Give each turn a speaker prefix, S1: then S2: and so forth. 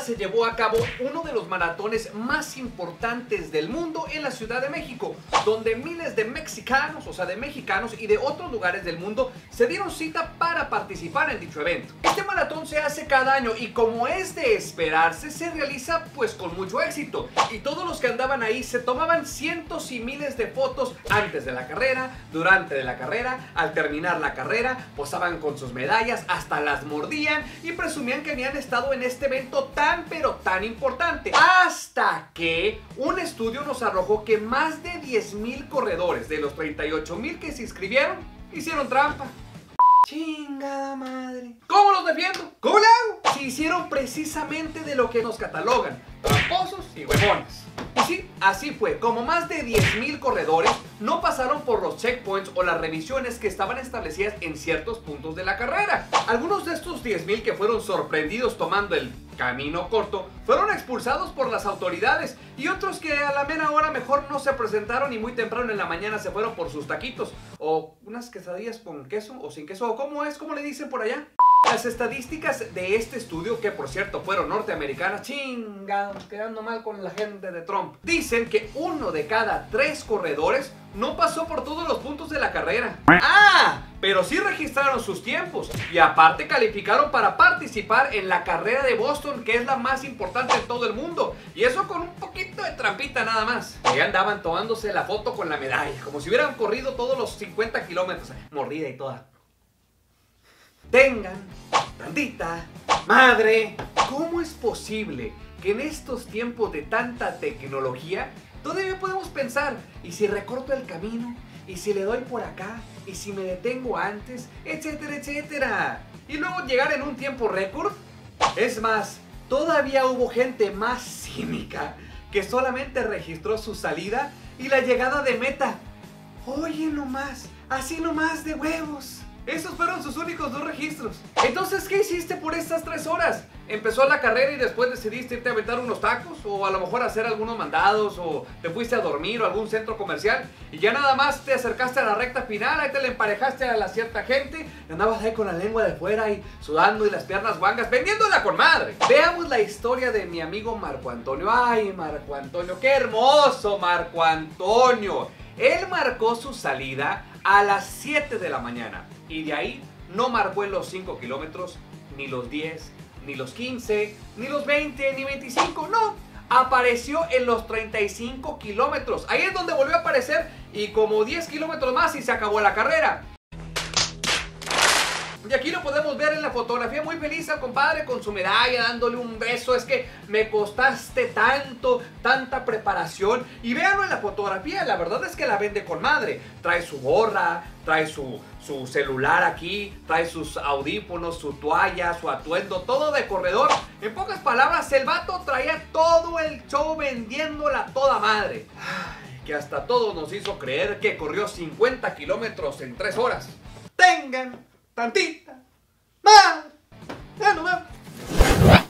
S1: se llevó a cabo uno de los maratones más importantes del mundo en la Ciudad de México, donde miles de mexicanos, o sea, de mexicanos y de otros lugares del mundo se dieron cita para participar en dicho evento. Este maratón se hace cada año y como es de esperarse, se realiza pues con mucho éxito. Y todos los que andaban ahí se tomaban cientos y miles de fotos antes de la carrera, durante de la carrera, al terminar la carrera, posaban con sus medallas, hasta las mordían y presumían que habían estado en este evento tan pero tan importante. Hasta que un estudio nos arrojó que más de 10.000 corredores de los 38.000 que se inscribieron hicieron trampa. Chingada madre. ¿Cómo los defiendo? ¿Cómo le hago? Se hicieron precisamente de lo que nos catalogan. Tramposos y huevones. Y sí, así fue. Como más de 10.000 corredores no pasaron por los checkpoints o las revisiones que estaban establecidas en ciertos puntos de la carrera. Algunos de estos 10.000 que fueron sorprendidos tomando el camino corto fueron expulsados por las autoridades y otros que a la mera hora mejor no se presentaron y muy temprano en la mañana se fueron por sus taquitos o unas quesadillas con queso o sin queso o cómo es, cómo le dicen por allá. Las estadísticas de este estudio, que por cierto fueron norteamericanas, chingados, quedando mal con la gente de Trump, dicen que uno de cada tres corredores no pasó por todos los puntos de la carrera. ¡Ah! Pero sí registraron sus tiempos y aparte calificaron para participar en la carrera de Boston, que es la más importante en todo el mundo. Y eso con un poquito de trampita nada más. Y andaban tomándose la foto con la medalla, como si hubieran corrido todos los 50 kilómetros, mordida y toda tengan tantita madre. ¿Cómo es posible que en estos tiempos de tanta tecnología todavía podemos pensar, ¿y si recorto el camino? ¿Y si le doy por acá? ¿Y si me detengo antes? Etcétera, etcétera. Y luego llegar en un tiempo récord. Es más, todavía hubo gente más cínica que solamente registró su salida y la llegada de meta. Oye nomás, así nomás de huevos. Esos fueron sus únicos dos registros. Entonces, ¿qué hiciste por estas tres horas? ¿Empezó la carrera y después decidiste irte a aventar unos tacos? ¿O a lo mejor hacer algunos mandados? ¿O te fuiste a dormir o a algún centro comercial? Y ya nada más te acercaste a la recta final, ahí te le emparejaste a la cierta gente y andabas ahí con la lengua de fuera y sudando y las piernas guangas, vendiéndola con madre. Veamos la historia de mi amigo Marco Antonio. ¡Ay, Marco Antonio! ¡Qué hermoso Marco Antonio! Él marcó su salida a las 7 de la mañana y de ahí no marcó en los 5 kilómetros, ni los 10, ni los 15, ni los 20, ni 25, no. Apareció en los 35 kilómetros. Ahí es donde volvió a aparecer y como 10 kilómetros más y se acabó la carrera. Y aquí lo podemos ver en la fotografía muy feliz al compadre con su medalla dándole un beso. Es que me costaste tanto, tanta preparación. Y véanlo en la fotografía, la verdad es que la vende con madre. Trae su gorra, trae su, su celular aquí, trae sus audífonos, su toalla, su atuendo, todo de corredor. En pocas palabras, el vato traía todo el show vendiéndola toda madre. que hasta todo nos hizo creer que corrió 50 kilómetros en 3 horas. Tengan tantita. ¡Madre! ¡Ya no me...